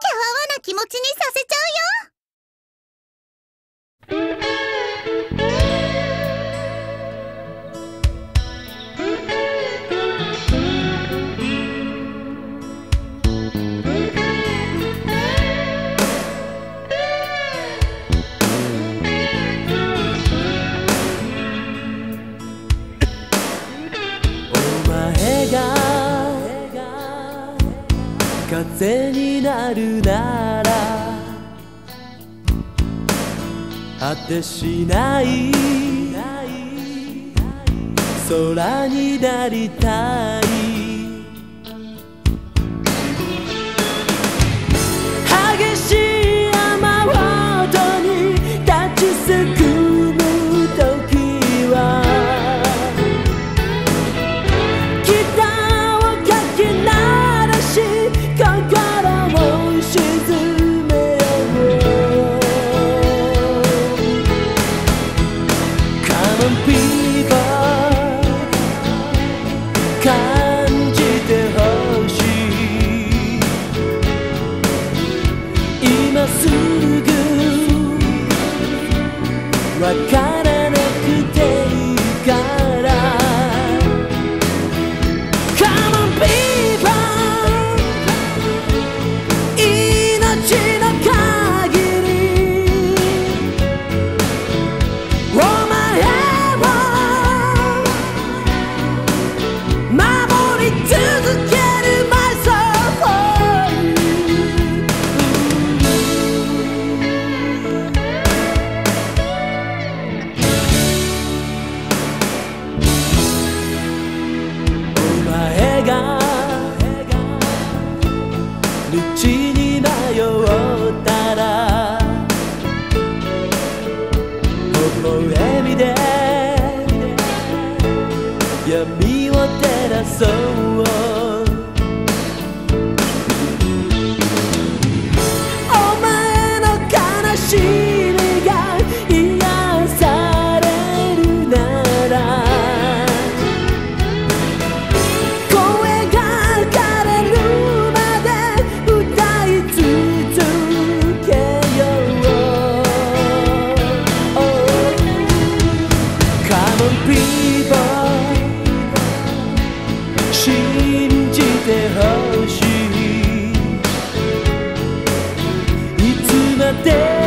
な気持ちにさせちゃうよ。風になるなら果てしない。空になりたい。笑みで闇を照らそう。お前の悲しみ信じてほしいいつまで